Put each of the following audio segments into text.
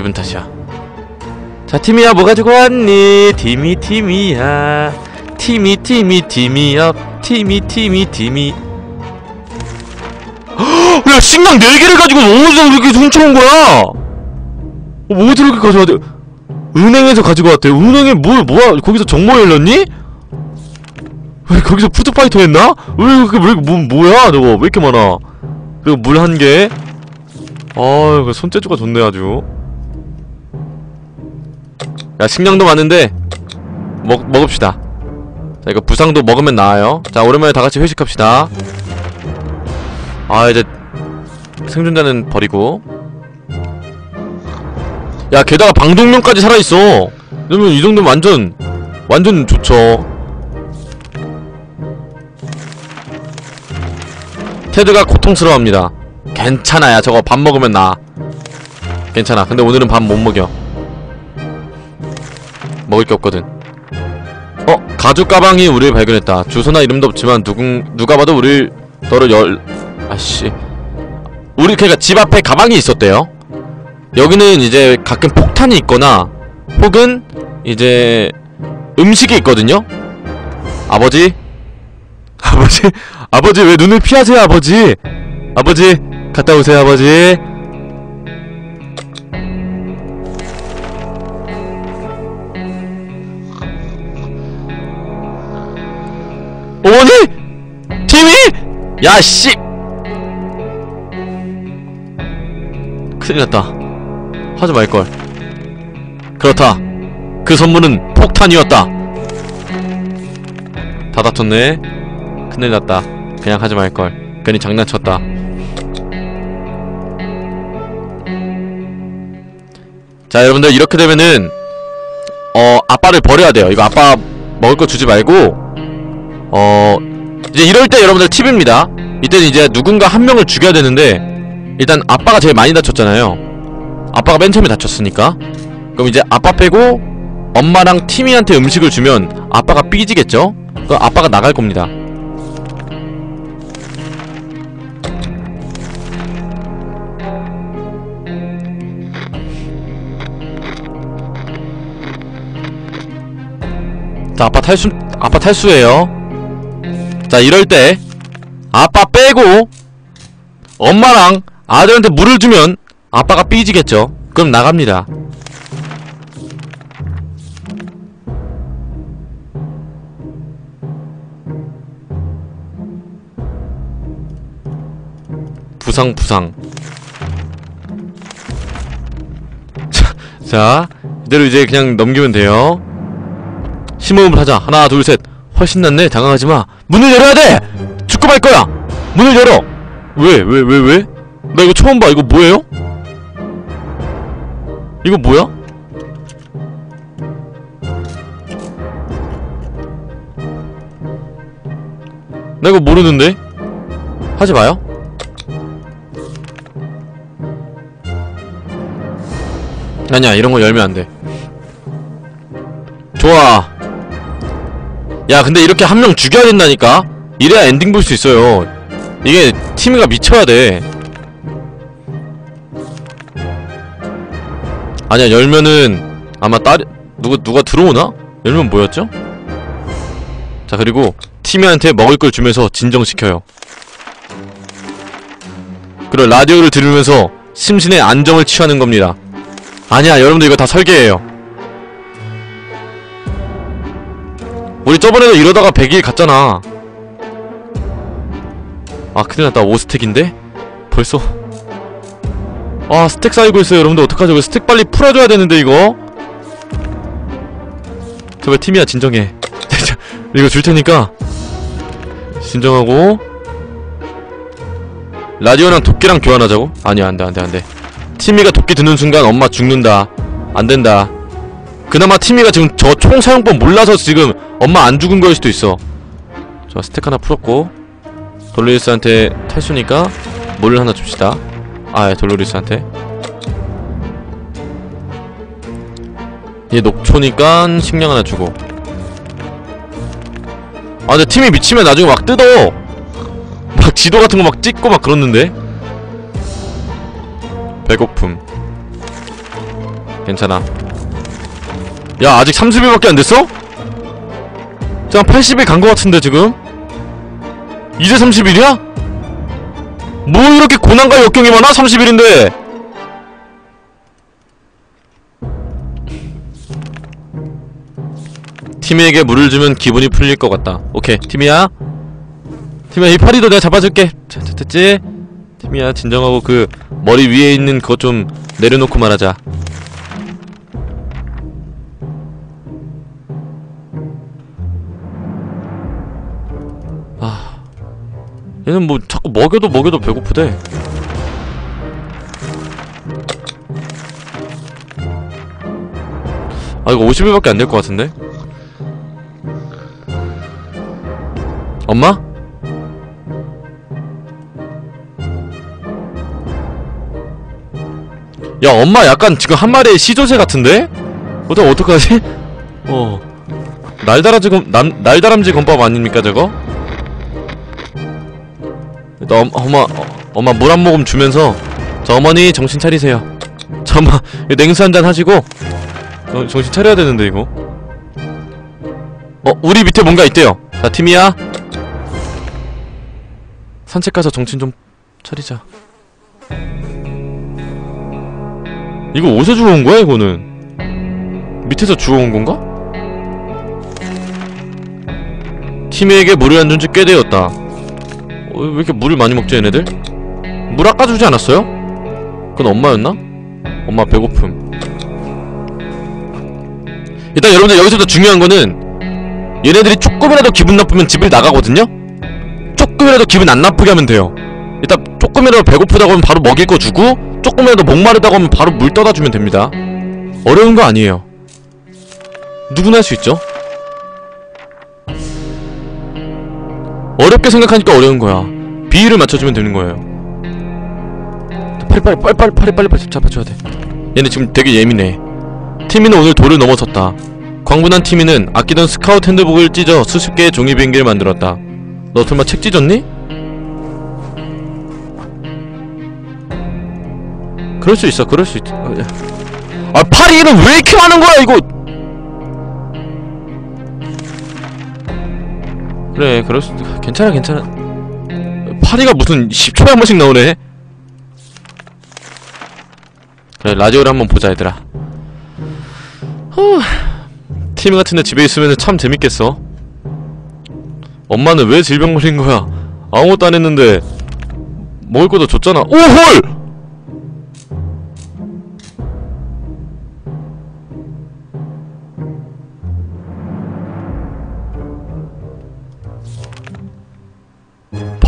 기분 탓이야. 자 티미야 뭐 가지고 왔니 티미야. 티미 티미 티미업 티미 티미 티미 헉, 야 식량 4개를 가지고 어디서 이렇게 훔쳐온 거야? 어, 뭐 어디로 이렇게 가져왔대 은행에서 가지고 왔대. 은행에 뭘 뭐야? 거기서 정모 열렸니? 왜 거기서 푸드파이터 했나? 왜 그게 왜 뭐, 뭐야 저거? 왜 이렇게 많아? 그리고 물 한개. 아 이거 손재주가 좋네 아주 야 식량도 많은데 먹, 먹읍시다. 자 이거 부상도 먹으면 나아요. 자 오랜만에 다같이 회식합시다. 아 이제 생존자는 버리고. 야 게다가 방독면까지 살아있어. 그러면 이 정도면 완전 완전 좋죠. 테드가 고통스러워합니다. 괜찮아야 저거 밥 먹으면 나. 괜찮아. 근데 오늘은 밥 못 먹여 먹을 게 없거든. 어? 가죽 가방이 우리를 발견했다. 주소나 이름도 없지만 누군 누가 봐도 우리를 너를 열 아씨. 우리 그니까 집 앞에 가방이 있었대요. 여기는 이제 가끔 폭탄이 있거나 혹은 이제 음식이 있거든요. 아버지? 아버지? 아버지 왜 눈을 피하세요 아버지? 아버지 갔다 오세요 아버지 어머니? 티미 야씨! 큰일 났다. 하지 말걸. 그렇다. 그 선물은 폭탄이었다. 다 다퉜네. 큰일 났다. 그냥 하지 말걸. 괜히 장난쳤다. 자 여러분들 이렇게 되면은 어 아빠를 버려야 돼요. 이거 아빠 먹을 거 주지 말고 어 이제 이럴 때 여러분들 팁입니다. 이때는 이제 누군가 한 명을 죽여야 되는데 일단 아빠가 제일 많이 다쳤잖아요. 아빠가 맨 처음에 다쳤으니까. 그럼 이제 아빠 빼고 엄마랑 티미한테 음식을 주면 아빠가 삐지겠죠? 그럼 아빠가 나갈 겁니다. 자 아빠 탈수 아빠 탈수예요 자 이럴 때 아빠 빼고 엄마랑 아들한테 물을 주면 아빠가 삐지겠죠. 그럼 나갑니다. 부상 부상. 자, 자 이대로 이제 그냥 넘기면 돼요. 심호흡을 하자. 하나 둘셋 훨씬 낫네. 당황하지 마. 문을 열어야 돼! 죽고 말 거야! 문을 열어! 왜 왜 왜 왜, 나 이거 처음 봐. 이거 뭐예요? 이거 뭐야? 나 이거 모르는데? 하지 마요. 아니야 이런 거 열면 안돼. 좋아 야 근데 이렇게 한 명 죽여야 된다니까? 이래야 엔딩 볼 수 있어요. 이게 팀이가 미쳐야 돼. 아니야 열면은 아마 딸 누가 누가 들어오나? 열면 뭐였죠? 자 그리고 티미한테 먹을 걸 주면서 진정시켜요. 그리고 라디오를 들으면서 심신의 안정을 취하는 겁니다. 아니야 여러분들 이거 다 설계예요 우리 저번에도 이러다가 100일 갔잖아. 아 큰일났다. 5스택인데? 벌써? 아 스택 쌓이고 있어요 여러분들. 어떡하죠? 이거 스택 빨리 풀어줘야 되는데 이거? 저왜 팀이야 진정해. 이거 줄 테니까. 진정하고. 라디오랑 도끼랑 교환하자고? 아니야 안돼 안돼 안돼. 티미가 도끼 듣는 순간 엄마 죽는다. 안된다. 그나마 티미가 지금 저 총 사용법 몰라서 지금 엄마 안 죽은 거일 수도 있어. 자 스택 하나 풀었고 돌로리스한테 탈수니까 물 하나 줍시다. 아 예, 돌로리스한테. 얘 녹초니까 식량 하나 주고. 아 근데 팀이 미치면 나중에 막 뜯어. 막 지도 같은 거 막 찍고 막 그러는데? 배고픔. 괜찮아. 야 아직 30일밖에 안 됐어? 지금 80일 간거 같은데 지금? 이제 30일이야? 뭐 이렇게 고난과 역경이 많아? 30일인데 티미에게 물을 주면 기분이 풀릴 것 같다 오케이 티미야 티미야 이 파리도 내가 잡아줄게 자, 자, 됐지? 티미야 진정하고 그 머리 위에 있는 그거 좀 내려놓고 말하자 얘는 뭐 자꾸 먹여도 먹여도 배고프대 아 이거 50일밖에 안 될 것 같은데? 엄마? 야 엄마 약간 지금 한 마리의 시조새 같은데? 어떡 어떡하지? 어 날다람쥐 검 남, 날다람쥐 검밥 아닙니까 저거? 엄, 엄마 어, 엄마 물 한 모금 주면서 저 어머니 정신 차리세요. 이 냉수 한 잔 하시고 어, 정신 차려야 되는데 이거. 어 우리 밑에 뭔가 있대요. 자 팀이야. 산책 가서 정신 좀 차리자. 이거 어디서 주워온 거야 이거는? 밑에서 주워온 건가? 팀에게 물을 안 준 지 꽤 되었다. 어, 왜 이렇게 물을 많이 먹지 얘네들? 물 아까 주지 않았어요? 그건 엄마였나? 엄마 배고픔 일단 여러분들 여기서부터 중요한 거는 얘네들이 조금이라도 기분 나쁘면 집을 나가거든요? 조금이라도 기분 안 나쁘게 하면 돼요 일단 조금이라도 배고프다고 하면 바로 먹일 거 주고 조금이라도 목마르다고 하면 바로 물 떠다 주면 됩니다 어려운 거 아니에요 누구나 할 수 있죠 어렵게 생각하니까 어려운 거야. 비율을 맞춰주면 되는 거예요. 빨리 빨리 빨리 빨리 빨리 빨리 빨리 잡아줘야 돼. 얘네 지금 되게 예민해. 티미는 오늘 돌을 넘어섰다. 광분한 티미는 아끼던 스카우트 핸드북을 찢어 수십 개의 종이 비행기를 만들었다. 너 설마 책 찢었니? 그럴 수 있어 그럴 수 있... 어, 야. 아 파리는 왜 이렇게 많은 거야 이거 그래 그럴 수 괜찮아 괜찮아. 파리가 무슨 10초에 한 번씩 나오네. 그래 라디오를 한번 보자 얘들아. 후팀 같은데 집에 있으면 참 재밌겠어. 엄마는 왜 질병 걸린 거야? 아무것도 안 했는데 먹을 것도 줬잖아. 오 헐!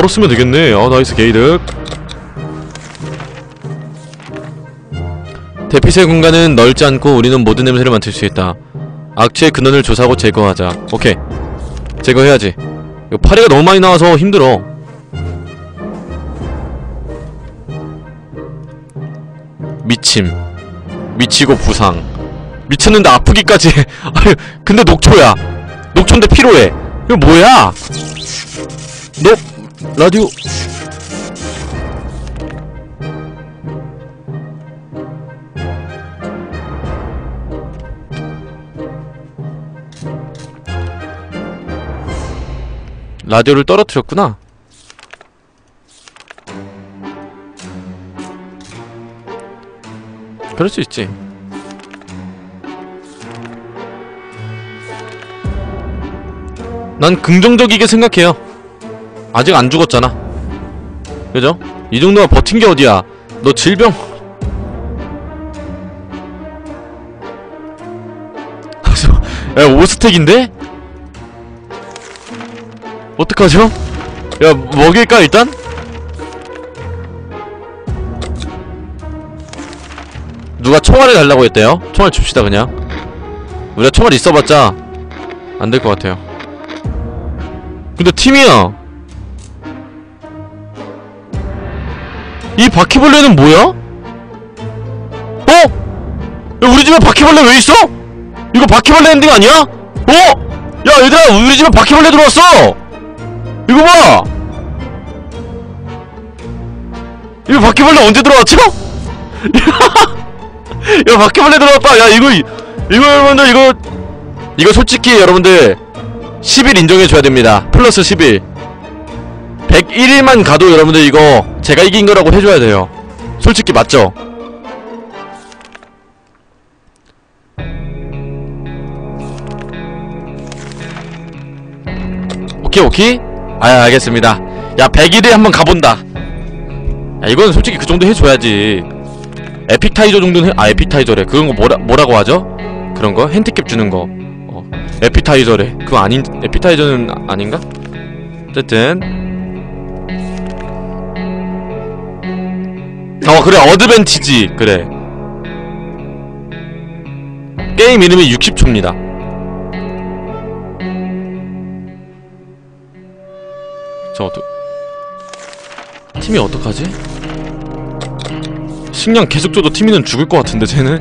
바로 쓰면 되겠네. 아 nice 개이득. 대피소 공간은 넓지 않고 우리는 모든 냄새를 맡을 수 있다. 악취의 근원을 조사하고 제거하자. 오케이. 제거해야지. 이거 파리가 너무 많이 나와서 힘들어. 미침. 미치고 부상. 미쳤는데 아프기까지 해. 아유 근데 녹초야. 녹초인데 피로해. 이거 뭐야? 너 라디오. 라디오를 떨어뜨렸구나. 그럴 수 있지. 난 긍정적이게 생각해요 아직 안 죽었잖아 그죠? 이 정도만 버틴 게 어디야 너 질병 야 5스택인데? 어떡하죠? 야 먹일까 일단? 누가 총알을 달라고 했대요? 총알 줍시다 그냥 우리가 총알 있어봤자 안 될 것 같아요 근데 팀이야 이 바퀴벌레는 뭐야? 어? 야 우리 집에 바퀴벌레 왜 있어? 이거 바퀴벌레 엔딩 아니야? 어? 야 얘들아 우리 집에 바퀴벌레 들어왔어 이거 봐 이거 바퀴벌레 언제 들어왔죠? 야 바퀴벌레 들어왔다 야 이거 이- 이거 여러분들 이거 이거 솔직히 여러분들 10일 인정해줘야 됩니다 플러스 10일 101일만 가도 여러분들 이거 제가 이긴 거라고 해줘야 돼요. 솔직히 맞죠? 오케이 오케이? 아 알겠습니다. 야 101일 한번 가본다. 야 이건 솔직히 그 정도 해줘야지. 에피타이저 정도는 해, 아 에피타이저래. 그런 거 뭐라, 뭐라고 하죠? 그런 거? 핸디캡 주는 거. 어, 에피타이저래. 그거 아닌 에피타이저는 아- 아닌가? 어쨌든 어 그래 어드밴티지. 그래. 게임 이름이 60초입니다. 저 어떡 팀이 어떡하지? 식량 계속 줘도 티미는 죽을 것 같은데 쟤는?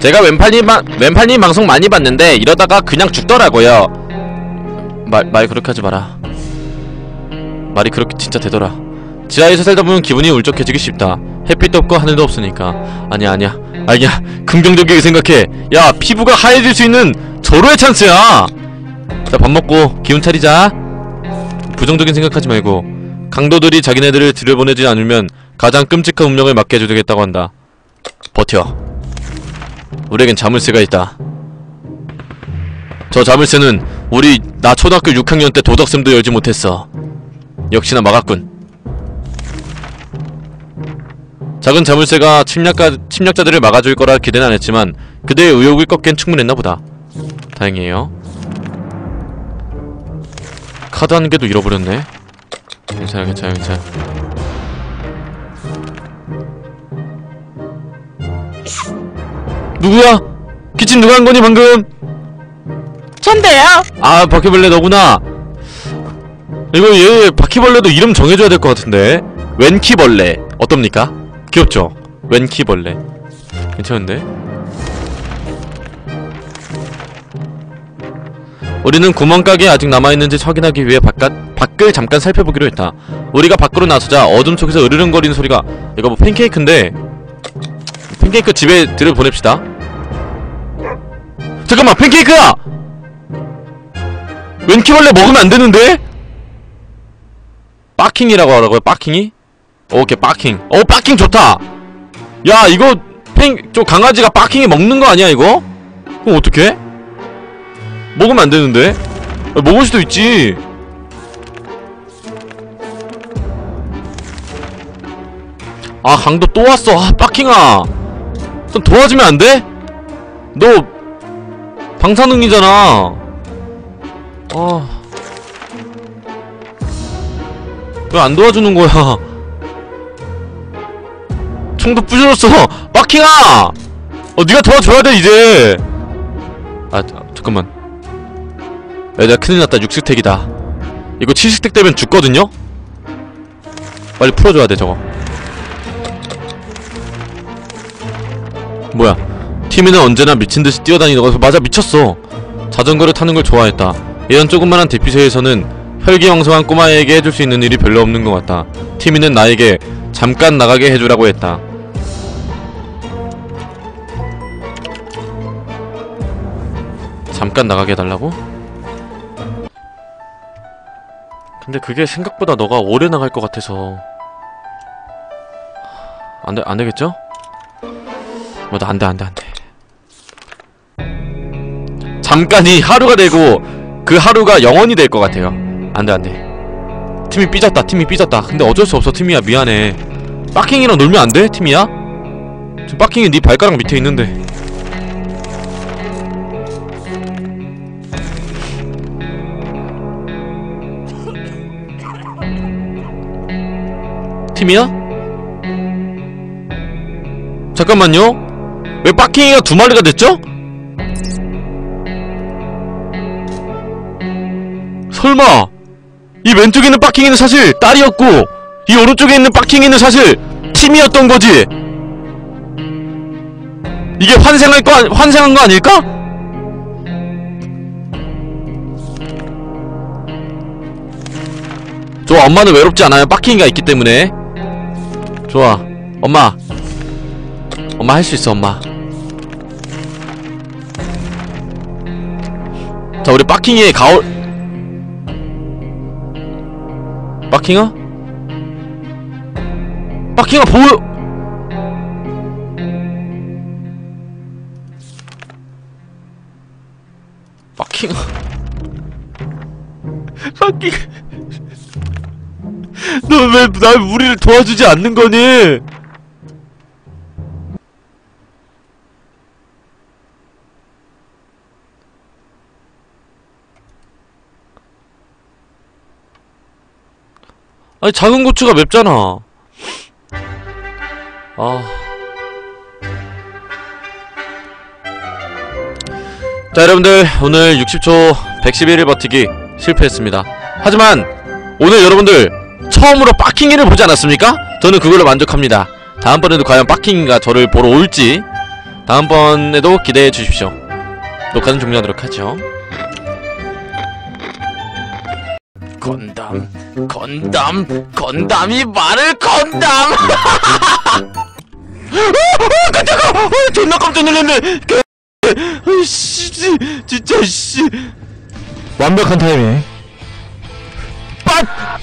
제가 왼팔님 방 왼팔님 방송 많이 봤는데 이러다가 그냥 죽더라고요 말, 말 그렇게 하지 마라. 말이 그렇게 진짜 되더라. 지하에서 살다 보면 기분이 울적해지기 쉽다. 햇빛도 없고 하늘도 없으니까. 아니야 아니야. 아니야. 긍정적이게 생각해. 야 피부가 하얘질 수 있는 절호의 찬스야. 자 밥 먹고 기운 차리자. 부정적인 생각하지 말고. 강도들이 자기네들을 들여보내지 않으면 가장 끔찍한 운명을 맞게 해주겠다고 한다. 버텨. 우리에겐 자물쇠가 있다. 저 자물쇠는 우리 나 초등학교 6학년 때 도덕쌤도 열지 못했어. 역시나 막았군. 작은 자물쇠가 침략가, 침략자들을 막아줄 거라 기대는 안 했지만 그대의 의욕을 꺾기엔 충분했나 보다. 다행이에요. 카드 한 개도 잃어버렸네. 괜찮아 괜찮아 괜찮아. 누구야? 기침 누가 한 거니 방금? 전데요. 아 바퀴벌레 너구나 이거 얘 바퀴벌레도 이름 정해줘야 될 것 같은데 웬키벌레 어떻습니까? 귀엽죠? 웬키벌레 괜찮은데? 우리는 구멍가게 아직 남아있는지 확인하기 위해 바깥, 밖을 잠깐 살펴보기로 했다 우리가 밖으로 나서자 어둠 속에서 으르렁거리는 소리가 이거 뭐 팬케이크인데 팬케이크 집에 들여보냅시다 잠깐만 팬케이크야! 웬키벌레 먹으면 안 되는데? 빠킹이라고 하라고요? 빠킹이? 오케이 빠킹. 어 빠킹 좋다. 야 이거 팽 저 강아지가 빠킹이 먹는 거 아니야 이거? 그럼 어떡해? 먹으면 안 되는데? 아, 먹을 수도 있지. 아 강도 또 왔어. 아 빠킹아. 좀 도와주면 안 돼? 너 방사능이잖아. 아. 왜 안 도와주는 거야? 총도 부셔졌어! 마킹아! 어, 니가 도와줘야 돼, 이제! 아, 자, 잠깐만. 야, 내가 큰일 났다. 6스택이다. 이거 7스택 되면 죽거든요? 빨리 풀어줘야 돼, 저거. 뭐야. 티미는 언제나 미친듯이 뛰어다니다가 맞아, 미쳤어. 자전거를 타는 걸 좋아했다. 이런 조그만한 대피소에서는 혈기왕성한 꼬마에게 해줄 수 있는 일이 별로 없는 것 같다. 티미는 나에게 잠깐 나가게 해주라고 했다. 잠깐 나가게 해달라고? 근데 그게 생각보다 너가 오래 나갈 것 같아서 안돼 안되겠죠? 뭐다 안돼 안돼 안돼 잠깐이 하루가 되고 그 하루가 영원이 될 것 같아요 안돼 안돼 팀이 삐졌다 팀이 삐졌다 근데 어쩔 수 없어 팀이야 미안해 빠킹이랑 놀면 안 돼? 팀이야? 지금 빠킹이 네 발가락 밑에 있는데 팀이야? 잠깐만요 왜 빠킹이가 두 마리가 됐죠? 설마 이 왼쪽에 있는 빠킹이는 사실 딸이었고 이 오른쪽에 있는 빠킹이는 사실 팀이었던 거지? 이게 환생할 거 환생한 거 아닐까? 좋아 엄마는 외롭지 않아요. 빡킹이가 있기 때문에. 좋아 엄마. 엄마 할 수 있어 엄마. 자 우리 빡킹이의 가올 빡킹아? 빡킹아 보여 빡킹아 빡킹 너왜 날 우리를 도와주지 않는 거니? 아니 작은 고추가 맵잖아. 아. 자 여러분들 오늘 60초 111일 버티기 실패했습니다. 하지만 오늘 여러분들 처음으로 빡킹이를 보지 않았습니까? 저는 그걸로 만족합니다. 다음번에도 과연 빡킹이가 저를 보러 올지 다음번에도 기대해 주십시오. 녹화는 종료하도록 하죠. 건담, 건담, 건담이 말을 건담! 어, 깜짝아! 어, 존나 깜짝 놀랐네! 개- 씨, 지- 진짜, 씨. 완벽한 타이밍. 빠!